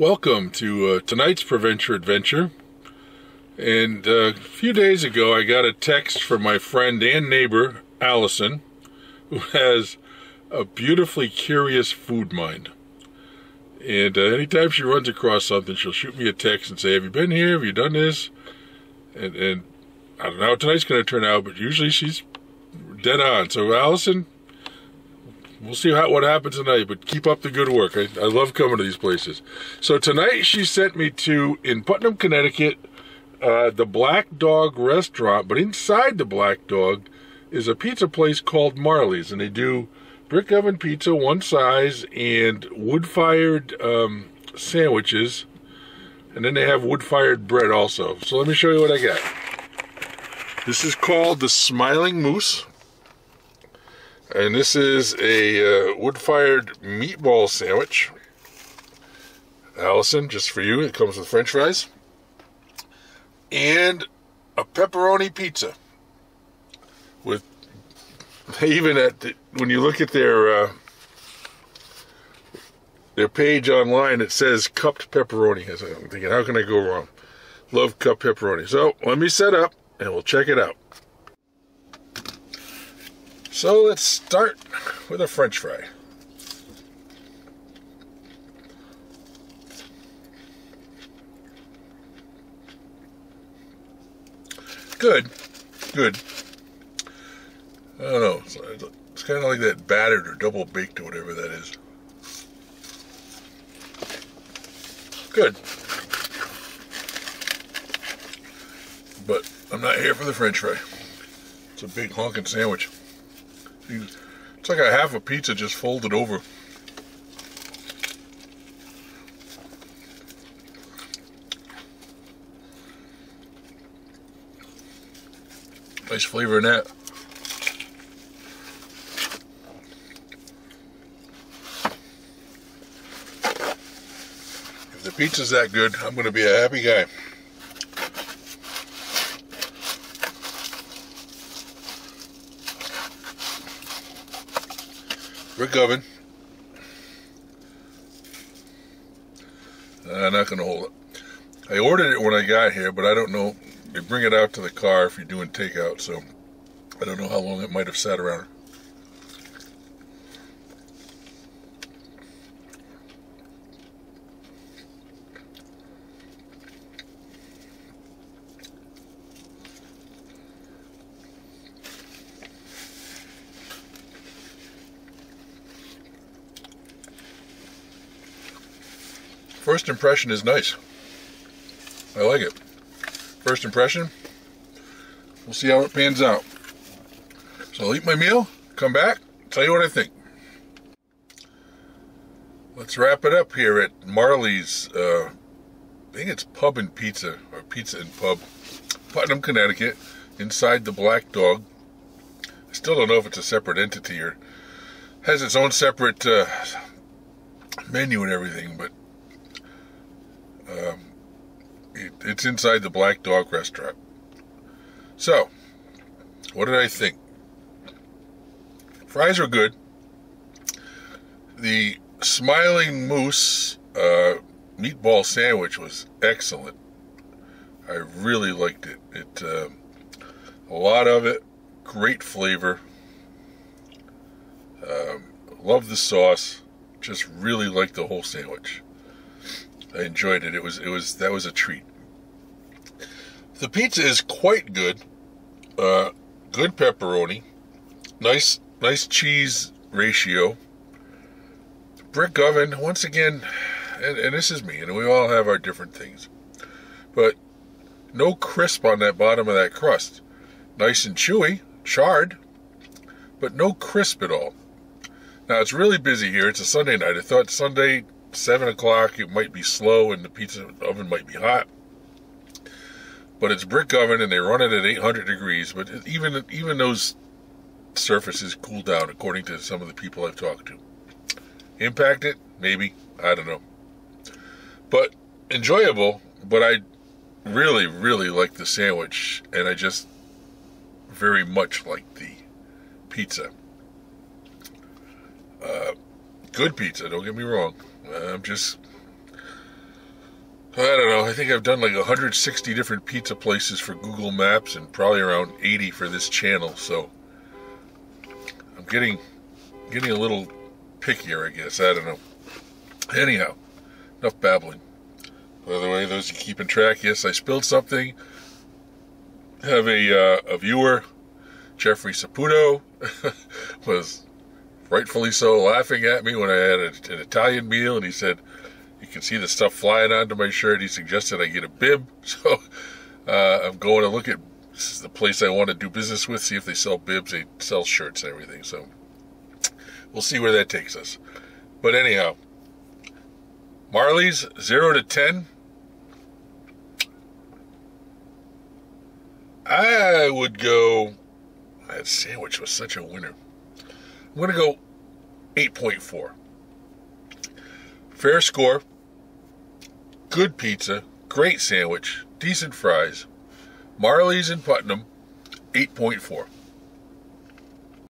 Welcome to uh, tonight's Provencher Adventure. And uh, a few days ago, I got a text from my friend and neighbor, Allison, who has a beautifully curious food mind. And uh, anytime she runs across something, she'll shoot me a text and say, Have you been here? Have you done this? And, and I don't know how tonight's going to turn out, but usually she's dead on. So, Allison, we'll see how, what happens tonight, but keep up the good work. I, I love coming to these places. So, tonight she sent me to, in Putnam, Connecticut, uh, the Black Dog restaurant, but inside the Black Dog is a pizza place called Marley's, and they do brick oven pizza, one size, and wood fired um, sandwiches, and then they have wood fired bread also. So let me show you what I got. This is called the Smiling Moose, and this is a uh, wood fired meatball sandwich. Allison, just for you, it comes with french fries and a pepperoni pizza with even at the, when you look at their uh, their page online it says cupped pepperoni. I'm thinking how can i go wrong? Love cupped pepperoni. So let me set up and we'll check it out so let's start with a french fry good. Good. I don't know. It's, kind of like that battered or double baked or whatever that is. Good. But I'm not here for the french fry. It's a big honking sandwich. It's like a half a pizza just folded over. Nice flavor in that. If the pizza's that good, I'm going to be a happy guy. Brick oven. I'm uh, not to hold it. I ordered it when I got here, but I don't know you bring it out to the car if you're doing takeout, so I don't know how long it might have sat around. First impression is nice. I like it first impression. We'll see how it pans out. So I'll eat my meal, come back, tell you what I think. Let's wrap it up here at Marley's, uh, I think it's Pub and Pizza, or Pizza and Pub, Putnam, Connecticut, inside the Black Dog. I still don't know if it's a separate entity or has its own separate uh, menu and everything, but um, it's inside the Black Dog restaurant. So, what did I think? Fries are good. The Smiling Moose uh, meatball sandwich was excellent. I really liked it. It uh, a lot of it, great flavor. Um, love the sauce. Just really liked the whole sandwich. I enjoyed it. It was it was that was a treat. The pizza is quite good. Uh, good pepperoni. Nice nice cheese ratio. Brick oven, once again, and, and this is me, and we all have our different things. But no crisp on that bottom of that crust. Nice and chewy, charred, but no crisp at all. Now it's really busy here. It's a Sunday night. I thought Sunday seven o'clock, it might be slow and the pizza oven might be hot. But it's brick oven and they run it at 800 degrees. But even even those surfaces cool down, according to some of the people I've talked to. Impact it? Maybe. I don't know. But enjoyable. But I really, really like the sandwich, and I just very much like the pizza. Uh, good pizza, don't get me wrong. I'm just I don't know. I think I've done like 160 different pizza places for Google Maps and probably around 80 for this channel. So I'm getting getting a little pickier, I guess. I don't know. Anyhow, enough babbling. By the way, those you keeping track, yes, I spilled something. Have a uh, a viewer, Jeffrey Saputo, was rightfully so laughing at me when I had a, an Italian meal, and he said, "You can see the stuff flying onto my shirt." He suggested I get a bib, so uh, I'm going to look at this is the place I want to do business with, see if they sell bibs, they sell shirts and everything. So we'll see where that takes us. But anyhow, Marley's zero to ten. I would go. That sandwich was such a winner. I'm going to go 8.4. Fair score. Good pizza. Great sandwich. Decent fries. Marley's in Putnam. 8.4.